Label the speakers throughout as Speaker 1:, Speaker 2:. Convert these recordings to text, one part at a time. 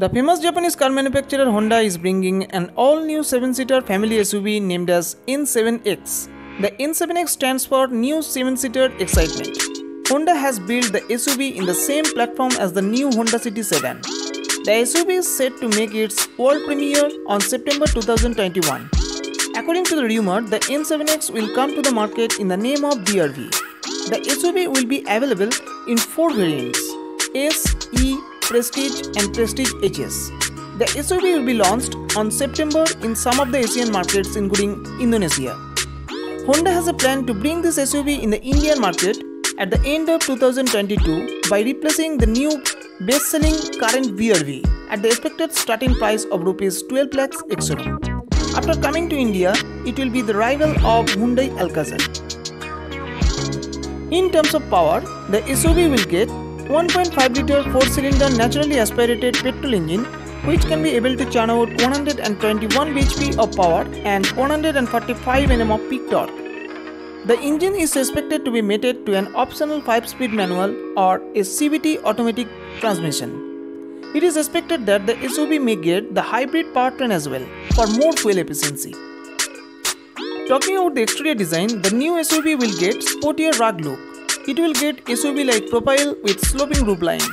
Speaker 1: The famous Japanese car manufacturer Honda is bringing an all-new 7-seater family SUV named as N7X. The N7X stands for New 7-Seater Excitement. Honda has built the SUV in the same platform as the new Honda City sedan. The SUV is set to make its world premiere on September 2021. According to the rumor, the N7X will come to the market in the name of BRV. The SUV will be available in four variants S, E, Prestige and Prestige HS. The SUV will be launched on September in some of the Asian markets including Indonesia. Honda has a plan to bring this SUV in the Indian market at the end of 2022 by replacing the new best-selling current BRV at the expected starting price of rupees 12 lakhs ex-showroom. After coming to India, it will be the rival of Hyundai Alcazar. In terms of power, the SUV will get 1.5 liter 4 cylinder naturally aspirated petrol engine which can be able to churn out 121 bhp of power and 145 Nm of peak torque. The engine is expected to be mated to an optional 5-speed manual or a CVT automatic transmission. It is expected that the SUV may get the hybrid powertrain as well for more fuel efficiency. Talking about the exterior design, the new SUV will get sportier rug look it will get SUV-like profile with sloping roofline.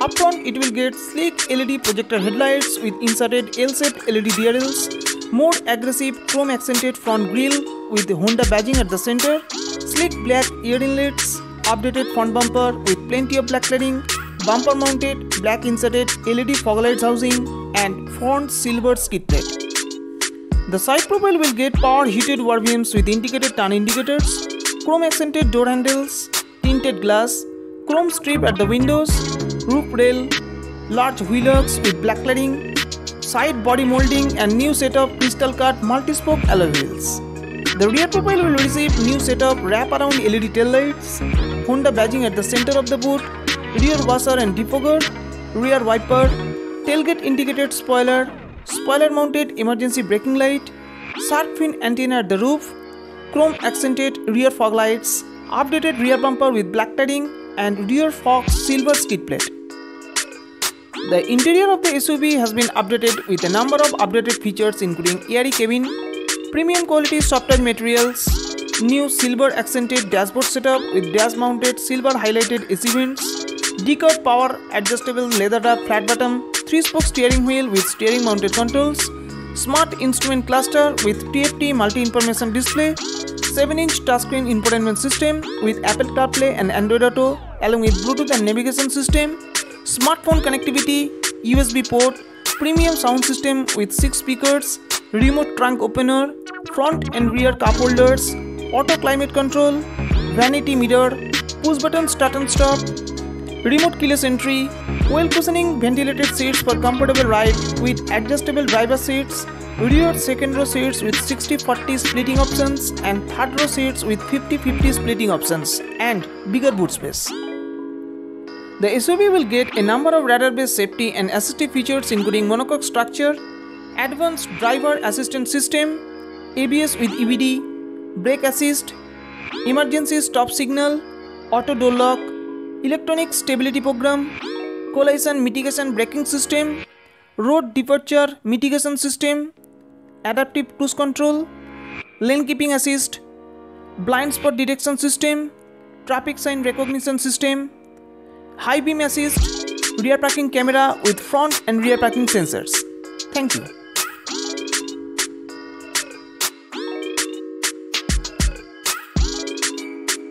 Speaker 1: Up front, it will get sleek LED projector headlights with inserted L-shaped LED DRLs, more aggressive chrome-accented front grille with Honda badging at the center, sleek black air inlets, updated front bumper with plenty of black cladding, bumper-mounted black inserted LED fog lights housing, and front silver skid plate. The side profile will get power heated RVMs with indicated turn indicators, chrome accented door handles, tinted glass, chrome strip at the windows, roof rail, large wheelers with black cladding, side body molding and new set of crystal cut multi-spoke alloy wheels. The rear profile will receive new set of wrap-around LED tail lights, Honda badging at the center of the boot, rear washer and defogger, rear wiper, tailgate indicated spoiler, spoiler mounted emergency braking light, shark fin antenna at the roof, chrome accented rear fog lights, updated rear bumper with black cladding and rear fog silver skid plate. The interior of the SUV has been updated with a number of updated features including airy cabin, premium quality soft touch materials, new silver accented dashboard setup with dash mounted silver highlighted AC vents, power adjustable leather wrap flat bottom, 3 spoke steering wheel with steering mounted controls, smart instrument cluster with TFT multi information display, 7-inch touchscreen infotainment system with Apple CarPlay and Android Auto along with Bluetooth and navigation system, smartphone connectivity, USB port, premium sound system with 6 speakers, remote trunk opener, front and rear cup holders, auto climate control, vanity mirror, push button start and stop, remote keyless entry, well cushioning ventilated seats for comfortable ride with adjustable driver seats, Rear second row seats with 60-40 splitting options and third row seats with 50-50 splitting options and bigger boot space. The SUV will get a number of radar-based safety and assistive features including monocoque structure, advanced driver assistance system, ABS with EBD, brake assist, emergency stop signal, auto door lock, electronic stability program, collision mitigation braking system, road departure mitigation system, adaptive cruise control, lane keeping assist, blind spot detection system, traffic sign recognition system, high beam assist, rear parking camera with front and rear parking sensors. Thank you.